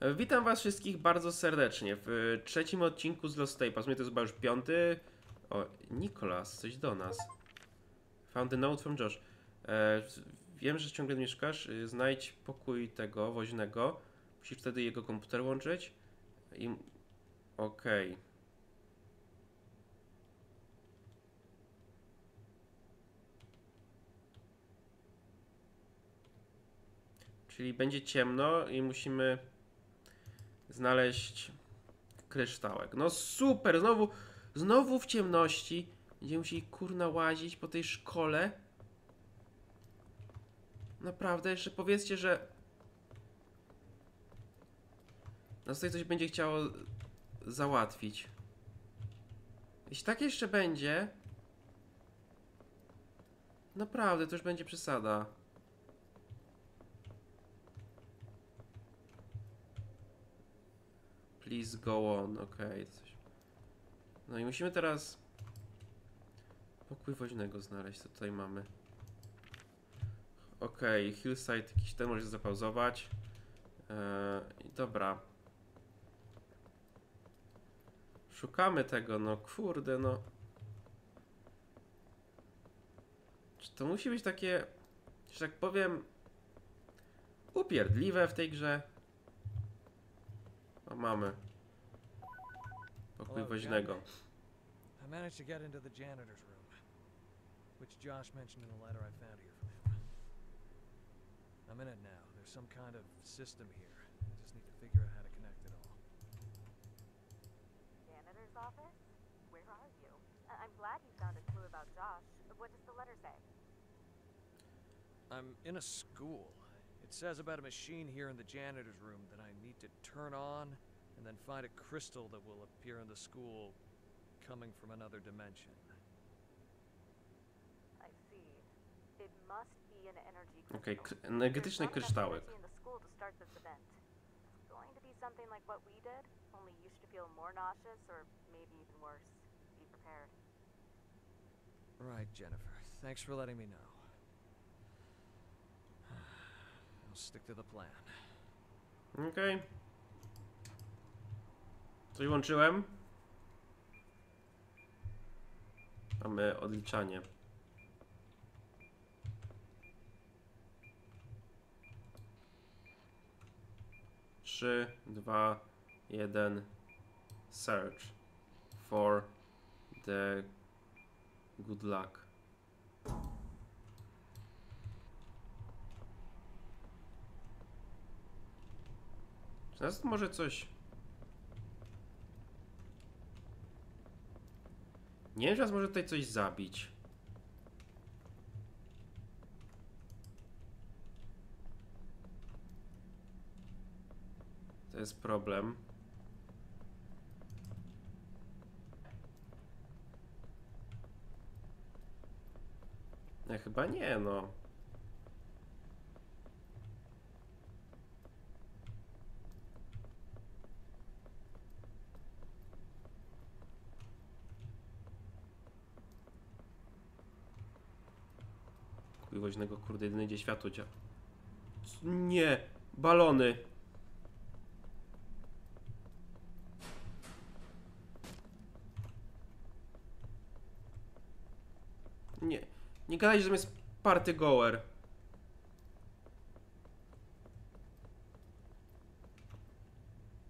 Witam was wszystkich bardzo serdecznie w e, trzecim odcinku z Lost Tape. Sumie to jest chyba już piąty. O, Nikolas, coś do nas. Found a note from Josh. E, wiem, że ciągle mieszkasz. E, Znajdź pokój tego woźnego. Musisz wtedy jego komputer łączyć. I... Okej. Czyli będzie ciemno i musimy znaleźć kryształek. No super, znowu, znowu w ciemności. Będziemy musieli kurna łazić po tej szkole. Naprawdę, jeszcze powiedzcie, że nas tutaj coś będzie chciało załatwić. Jeśli tak jeszcze będzie, naprawdę, to już będzie przesada. Please go on, okej. coś. No i musimy teraz pokój woźnego znaleźć, co tutaj mamy. Okej, hillside, jakiś ten możesz zapauzować. Eee, dobra. Szukamy tego, no kurde, no. Czy to musi być takie, że tak powiem, upierdliwe w tej grze? O, mamy. Pokój Hello, woźnego. I managed to get into the janitor's room, which Josh mentioned in a letter I found here from him. I'm in it now. There's some kind of system here. I just need to figure out how to connect it all. Janitor's office? Where are you? I- I'm glad you found a clue about Josh. What does the letter say? I'm in a school. It says about a machine here in the janitor's room that I need to turn on and then find a crystal that will appear in the school coming from another dimension. I see. It must be an energy Okej, crystal. k- energetyczny There's not enough kryształek. in the school to start this event. It's going to be something like what we did, only you should feel more nauseous or maybe even worse. Be prepared. Right, Jennifer. Thanks for letting me know. I'll stick to the plan. Okej. Coś łączyłem. Mamy odliczanie. Trzy, dwa, jeden. Search for the good luck. Czy nas może coś... Nie nas może tutaj coś zabić. To jest problem. No chyba nie, no. Kuj woźnego, kurde, jedyny gdzie światło działa. Nie! Balony! Nie, nie gadaj, że jest party goer.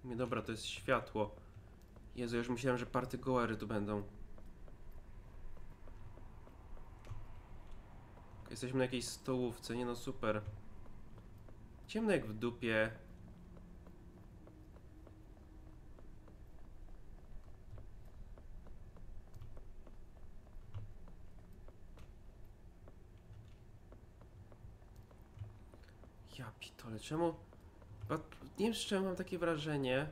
Nie, dobra, to jest światło. Jezu, już myślałem, że party goery tu będą. Jesteśmy na jakiejś stołówce, nie no super. Ciemno jak w dupie. Ja pitole, czemu... Nie wiem czemu mam takie wrażenie,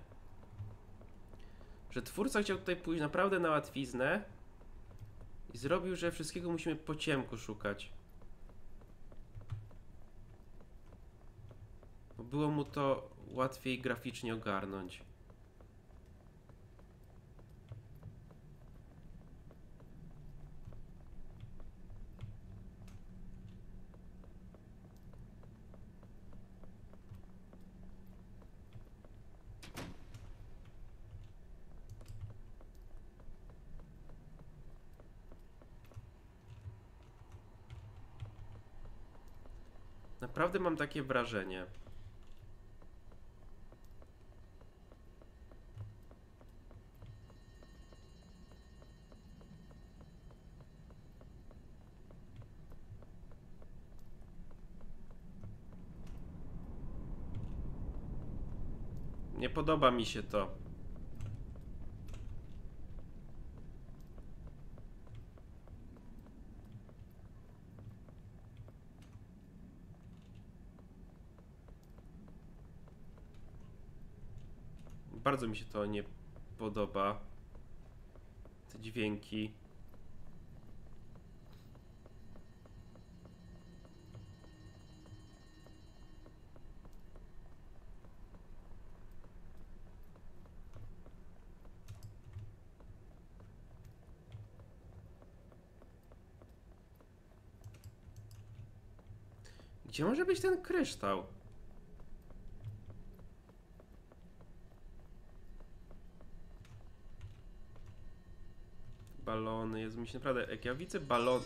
że twórca chciał tutaj pójść naprawdę na łatwiznę i zrobił, że wszystkiego musimy po ciemku szukać. było mu to łatwiej graficznie ogarnąć. Naprawdę mam takie wrażenie, podoba mi się to. Bardzo mi się to nie podoba. Te dźwięki. Gdzie może być ten kryształ? Balony, jest mi się naprawdę. Jak ja widzę balon.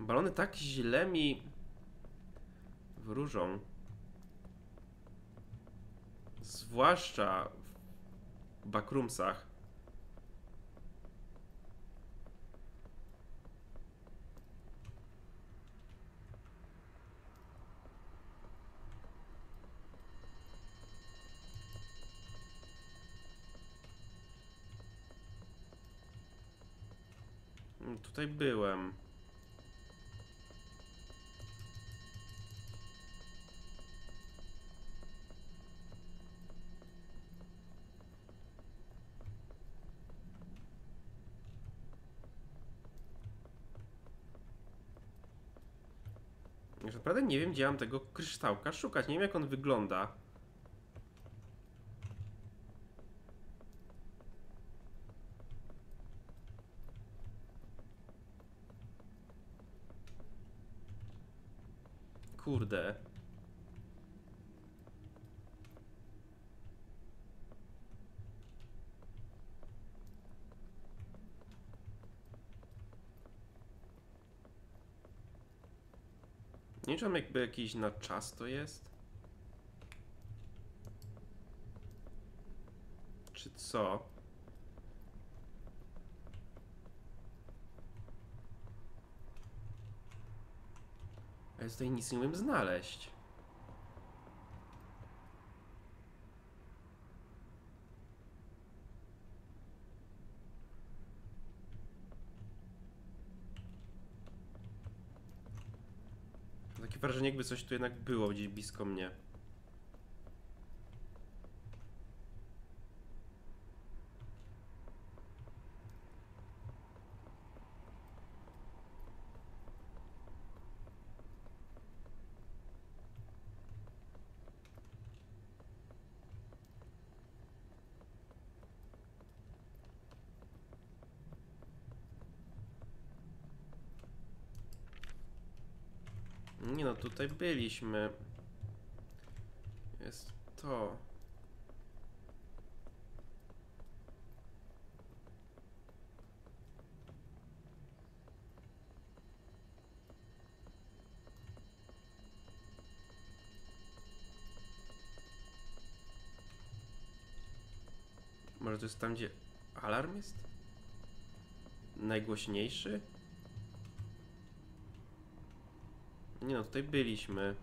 Balony tak źle mi wróżą. Zwłaszcza w backroomsach. Tutaj byłem. Już naprawdę nie wiem, gdzie mam tego kryształka szukać. Nie wiem, jak on wygląda. Kurde. Nie wiem, jakby jakiś na czas to jest? Czy co? Ja tutaj nic nie umiem znaleźć. Takie wrażenie, jakby coś tu jednak było gdzieś blisko mnie. Tutaj byliśmy. Jest to. Może to jest tam, gdzie alarm jest? Najgłośniejszy? Nie no, tutaj byliśmy.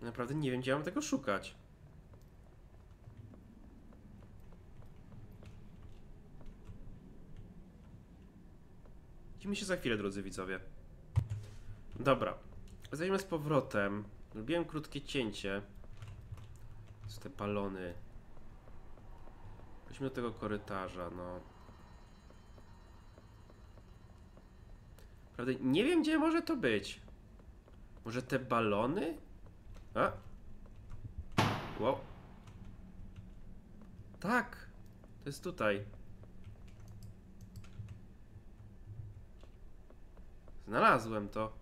Naprawdę nie wiem, gdzie mam tego szukać. Widzimy się za chwilę, drodzy widzowie. Dobra. Zajmę z powrotem. Lubiłem krótkie cięcie. Co te balony. Weźmy do tego korytarza, no. Prawda, nie wiem, gdzie może to być. Może te balony? A? Wow. Tak! To jest tutaj. Znalazłem to.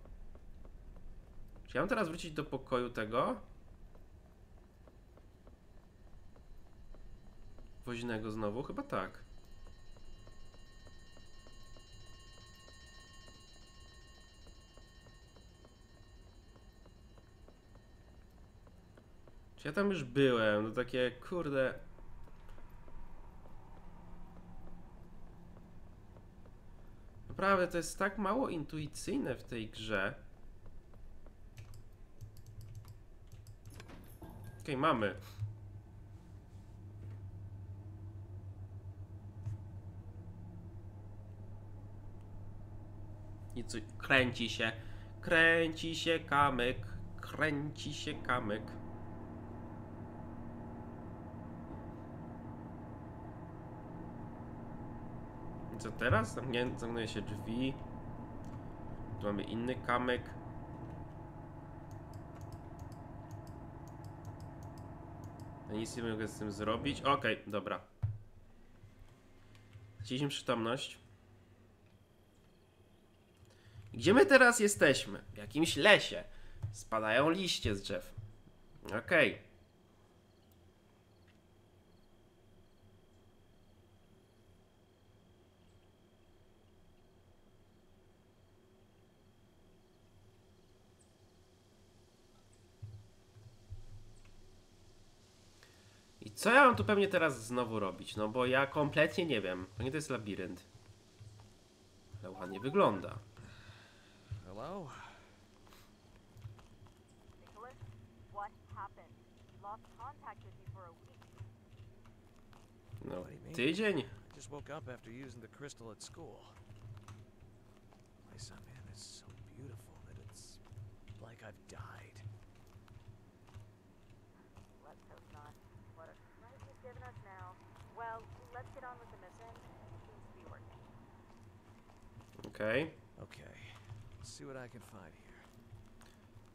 Czy ja mam teraz wrócić do pokoju tego? Woźnego znowu? Chyba tak. Czy ja tam już byłem? No takie, kurde... Naprawdę, to jest tak mało intuicyjne w tej grze. Okej, mamy. Co? Kręci się. Kręci się kamyk. Kręci się kamyk. Co teraz? Zamknęły się drzwi. Tu mamy inny kamyk. Ja nic nie mogę z tym zrobić. Okej, dobra. Straciliśmy przytomność. Gdzie my teraz jesteśmy? W jakimś lesie. Spadają liście z drzew. Okej. I co ja mam tu pewnie teraz znowu robić? No bo ja kompletnie nie wiem. Pewnie to jest labirynt. Ale ładnie wygląda. Hello? Nicholas, what happened? Lost contact with you for a week. No, What do you mean? tydzień. Just woke up after using the crystal at school. Place I'm in is so beautiful that it's like I've died. Let's hope not. What a fright he's given us now. Well, let's get on with the mission. Seems to be working. Okay,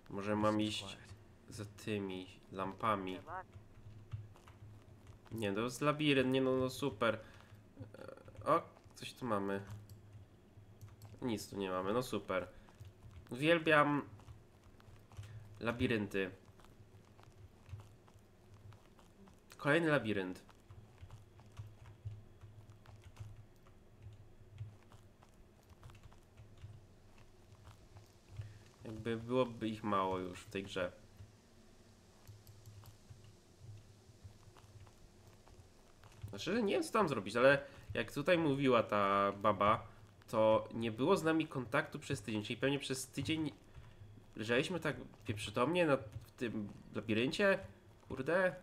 Może mam iść za tymi lampami. Nie, to jest labirynt, nie no, no super. E, O, coś tu mamy. Nic tu nie mamy, no super. Uwielbiam labirynty. Kolejny labirynt. Jakby byłoby ich mało już w tej grze. Znaczy, nie wiem co tam zrobić, ale jak tutaj mówiła ta baba, to nie było z nami kontaktu przez tydzień, czyli pewnie przez tydzień leżeliśmy tak przytomnie na, w tym labiryncie. Kurde.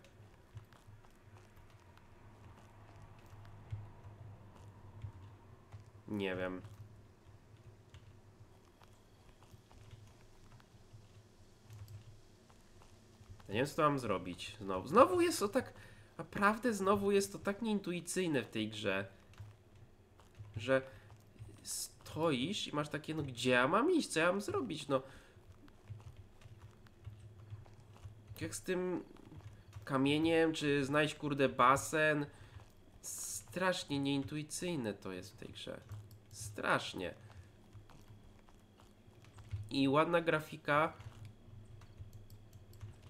Nie wiem. Ja nie wiem, co to mam zrobić. Znowu, znowu jest to tak. Naprawdę, znowu jest to tak nieintuicyjne w tej grze, że stoisz i masz takie, no gdzie ja mam iść? Co ja mam zrobić? No. Jak z tym kamieniem, czy znajdź kurde basen. Strasznie nieintuicyjne to jest w tej grze. Strasznie. I ładna grafika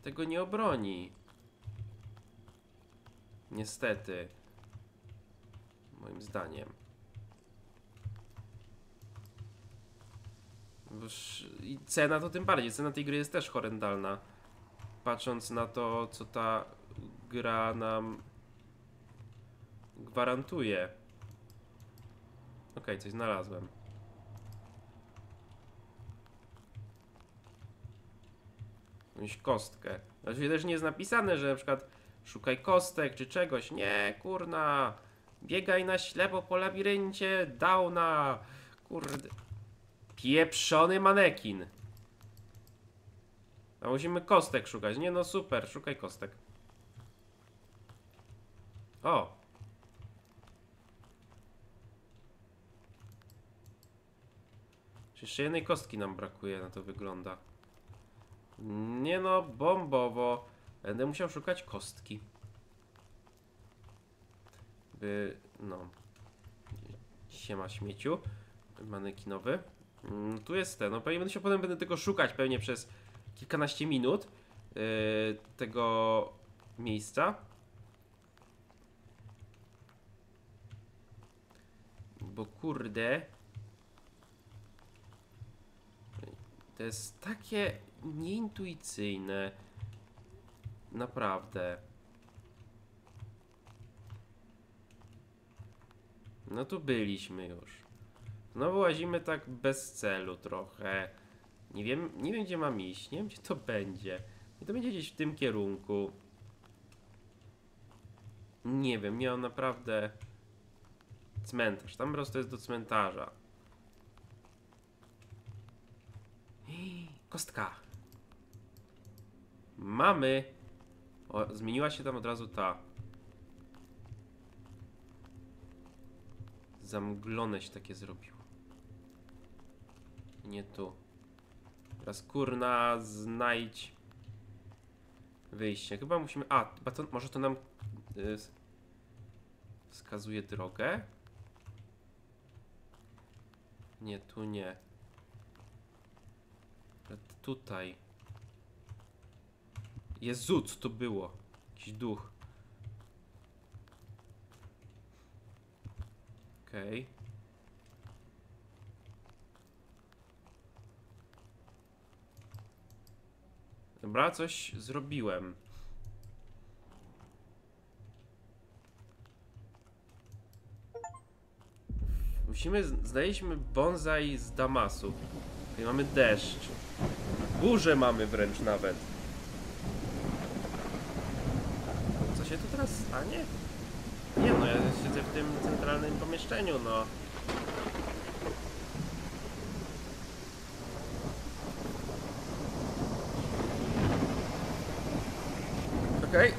tego nie obroni. Niestety. Moim zdaniem. I cena to tym bardziej. Cena tej gry jest też horrendalna. Patrząc na to, co ta gra nam gwarantuje. Okej, coś znalazłem. Jakąś kostkę. Znaczy też nie jest napisane, że na przykład szukaj kostek czy czegoś. Nie, kurna. Biegaj na ślepo po labiryncie Downa. Kurde. Pieprzony manekin. A musimy kostek szukać. Nie no super, szukaj kostek. O. Jeszcze jednej kostki nam brakuje, na to wygląda. Nie no, bombowo. Będę musiał szukać kostki. By, no. Siema śmieciu. Manekinowy. Mm, tu jest ten. No pewnie będę się potem będę tego szukać pewnie przez kilkanaście minut yy, tego miejsca. Bo kurde. To jest takie nieintuicyjne. Naprawdę. No tu byliśmy już. Znowu łazimy tak bez celu trochę. Nie wiem, nie wiem gdzie mam iść, nie wiem gdzie to będzie. I to będzie gdzieś w tym kierunku. Nie wiem, miałem naprawdę cmentarz. Tam po prostu jest do cmentarza. Kostka. Mamy. O, zmieniła się tam od razu ta. Zamglone się takie zrobiło. Nie tu. Teraz kurna, znajdź wyjście. Chyba musimy. A, to, może to nam y, wskazuje drogę? Nie, tu nie. Tutaj. Jezu, co to było? Jakiś duch. Okej. Dobra, coś zrobiłem. Musimy, znaleźliśmy bonsai z Damasu. Tutaj mamy deszcz. Burzę mamy wręcz nawet. Tu teraz stanie? Nie no, ja siedzę w tym centralnym pomieszczeniu, no. Okej.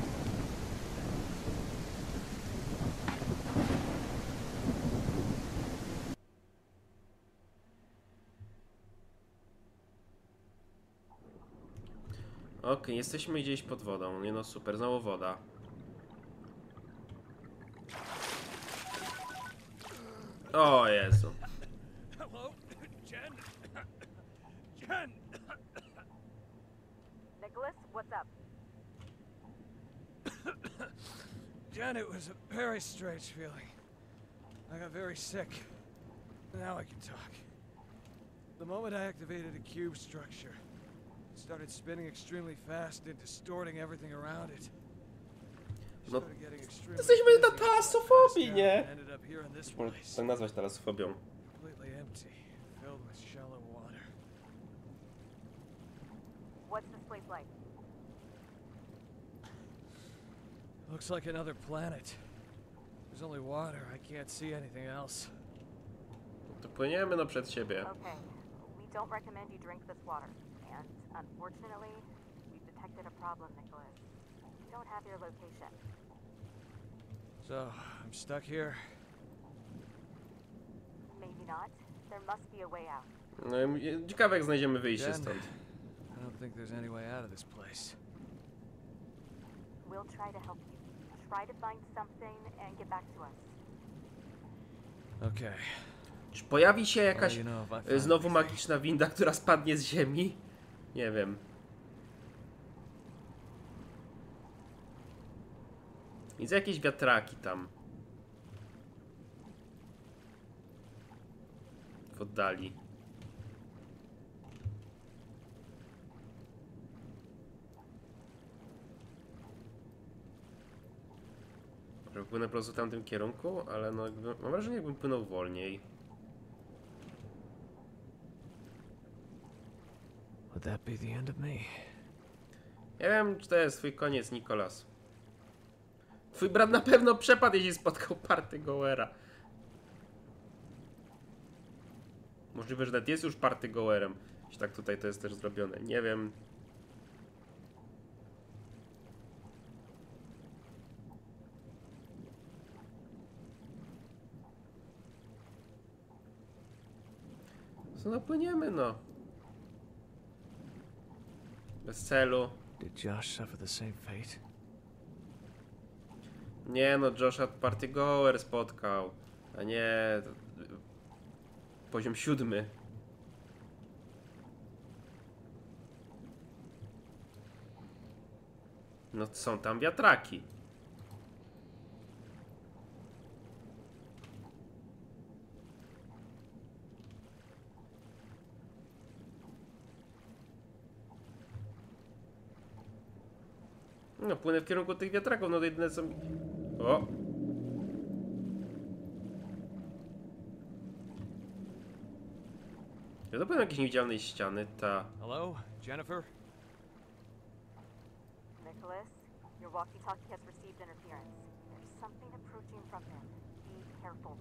Okej, jesteśmy gdzieś pod wodą. Nie no, super, znowu woda. Oh, o Jezu. Hello? Jen? Jen! Nicholas, what's up? Jen, it was a very strange feeling. I got very sick. Now I can talk. The moment I activated a cube structure, it started spinning extremely fast and distorting everything around it. No, jesteśmy na passed nie? Można tak nazwać teraz fobią. Completely empty, filled with shallow water. What's this place like? Looks like another planet. There's only water. I can't see anything else. To płyniemy no przed siebie. Okay, we don't recommend you drink this water. And unfortunately, we've detected a problem, Nicholas. We don't have your location. So, I'm stuck here. Maybe not. There must be a way out. No, i ciekawe jak znajdziemy wyjście stąd. I don't think there's any way out of this place. We'll try to help you. Try to find something and get back to us. Okay. Czy pojawi się jakaś find znowu magiczna winda, która spadnie z ziemi? Nie wiem. Widzę jakieś wiatraki tam. W oddali. Może płynę po prostu w tamtym kierunku, ale no jakby, mam wrażenie jakbym płynął wolniej. Would that be the end of me? Nie wiem, czy to jest twój koniec, Nikolas. Twój brat na pewno przepadł, jeśli spotkał party Goera. Możliwe, że nawet jest już party Goerem. Jeśli tak tutaj to jest też zrobione. Nie wiem. Co napłyniemy, no. Bez celu. Did Josh suffer the same fate? Nie no, Josha Party Goer spotkał. A nie... Poziom siódmy. No są tam wiatraki. No, płynę w kierunku tych wiatraków, no to jedyne co mi... O! Ja to byłem jakieś niewidzialnej ściany, ta... Hello, Jennifer? Nicholas, your walkie-talkie has received interference. There's something approaching from him. Be careful.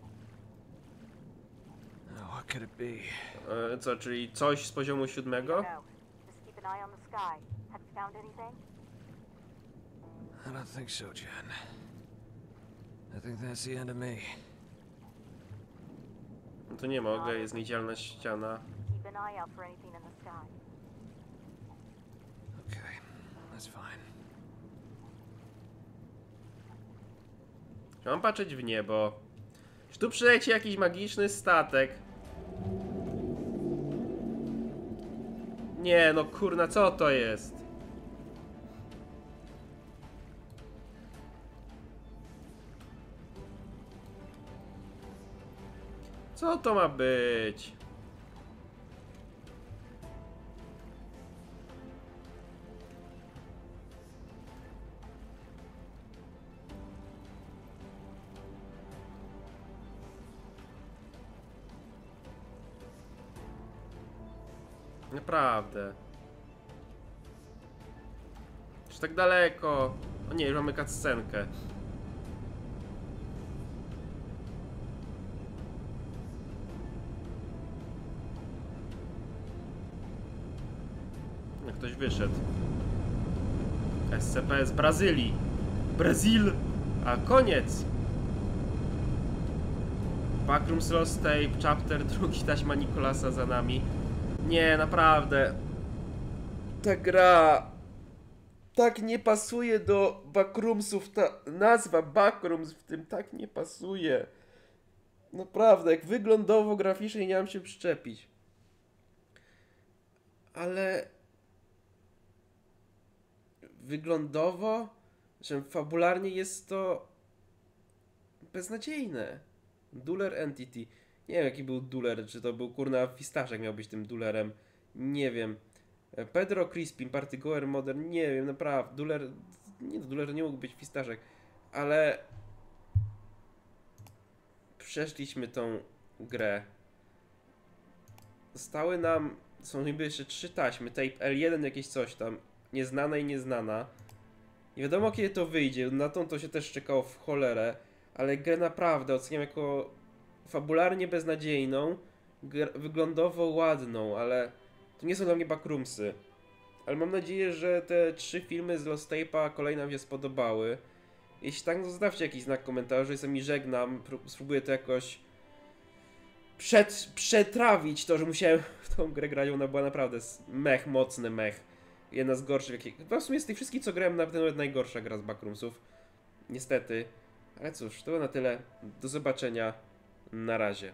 Oh, what could it be? E, co, czyli coś z poziomu siódmego? No, just keep an eye on the sky. Have you found anything? I don't think so, Jen. I think that's the end of me. No to nie mogę, jest niewidzialna ściana. Keep an eye out for anything in the sky. Okay, that's fine. Mam patrzeć w niebo. Czy tu przyleci jakiś magiczny statek? Nie, no kurna, co to jest? Co to ma być? Naprawdę. Już tak daleko. O nie, już mamy cutscenkę. Wyszedł. SCP z Brazylii. Brazil! A koniec! Backrooms Lost Tape, chapter drugi, taśma Nikolasa za nami. Nie, naprawdę. Ta gra tak nie pasuje do Backroomsów. Ta nazwa Backrooms w tym tak nie pasuje. Naprawdę, jak wyglądowo, graficznie nie mam się przyczepić. Ale wyglądowo, że fabularnie jest to beznadziejne. Dueler Entity. Nie wiem jaki był Dueler, czy to był kurna Fistaszek miał być tym Duelerem. Nie wiem. E, Pedro Crispin, Party Goer Modern, nie wiem, naprawdę. Dueler, nie, Dueler nie mógł być Fistaszek, ale przeszliśmy tą grę. Zostały nam, są niby jeszcze trzy taśmy, tape L1 jakieś coś tam, nieznana i nieznana. Nie wiadomo kiedy to wyjdzie, na tą to się też czekało w cholerę, ale grę naprawdę oceniam jako fabularnie beznadziejną, wyglądowo ładną, ale to nie są dla mnie backroomsy. Ale mam nadzieję, że te trzy filmy z Lost Tape'a kolej nam się spodobały. Jeśli tak, zostawcie jakiś znak komentarza, jestem i żegnam, pró- spróbuję to jakoś przed, przetrawić to, że musiałem w tą grę grać, ona była naprawdę mech, mocny mech. Jedna z gorszych, jakie... W sumie z tych wszystkich, co grałem, nawet najgorsza gra z backroomsów. Niestety. Ale cóż, to na tyle. Do zobaczenia. Na razie.